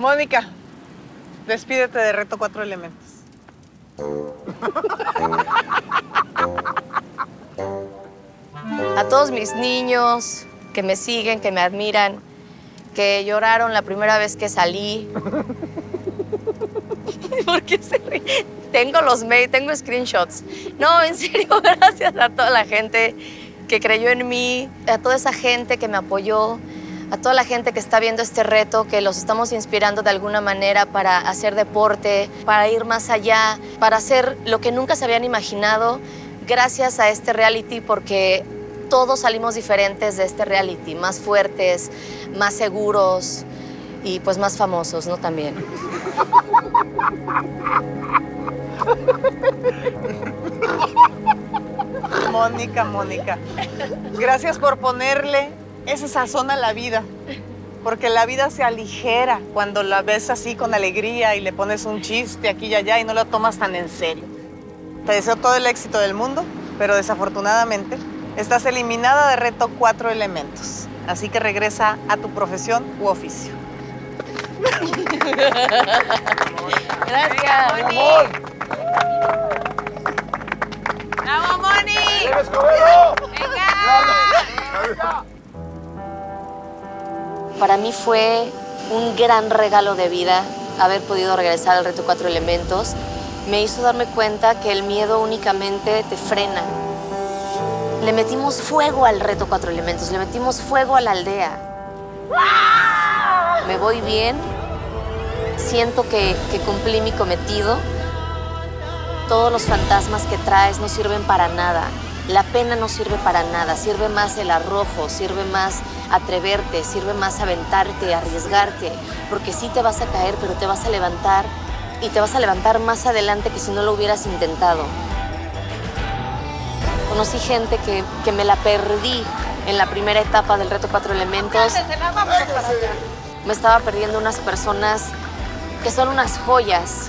Mónica, despídete de Reto Cuatro Elementos. A todos mis niños que me siguen, que me admiran, que lloraron la primera vez que salí. ¿Por qué se ríe? Tengo los mails, tengo screenshots. No, en serio, gracias a toda la gente que creyó en mí, a toda esa gente que me apoyó, a toda la gente que está viendo este reto, que los estamos inspirando de alguna manera para hacer deporte, para ir más allá, para hacer lo que nunca se habían imaginado gracias a este reality porque todos salimos diferentes de este reality, más fuertes, más seguros y pues más famosos, ¿no? También. Mónica, Mónica. Gracias por ponerle esa sazón a la vida. Porque la vida se aligera cuando la ves así con alegría y le pones un chiste aquí y allá y no lo tomas tan en serio. Te deseo todo el éxito del mundo, pero desafortunadamente estás eliminada de reto cuatro elementos. Así que regresa a tu profesión u oficio. Gracias. ¡Amor! ¡Vamos, Moni! Para mí fue un gran regalo de vida haber podido regresar al reto Cuatro Elementos. Me hizo darme cuenta que el miedo únicamente te frena. Le metimos fuego al reto Cuatro Elementos, le metimos fuego a la aldea. Me voy bien, siento que, que cumplí mi cometido. Todos los fantasmas que traes no sirven para nada. La pena no sirve para nada, sirve más el arrojo, sirve más atreverte, sirve más aventarte, arriesgarte, porque sí te vas a caer, pero te vas a levantar y te vas a levantar más adelante que si no lo hubieras intentado. Conocí gente que, que me la perdí en la primera etapa del reto Cuatro Elementos. Me estaba perdiendo unas personas que son unas joyas.